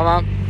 んばん。は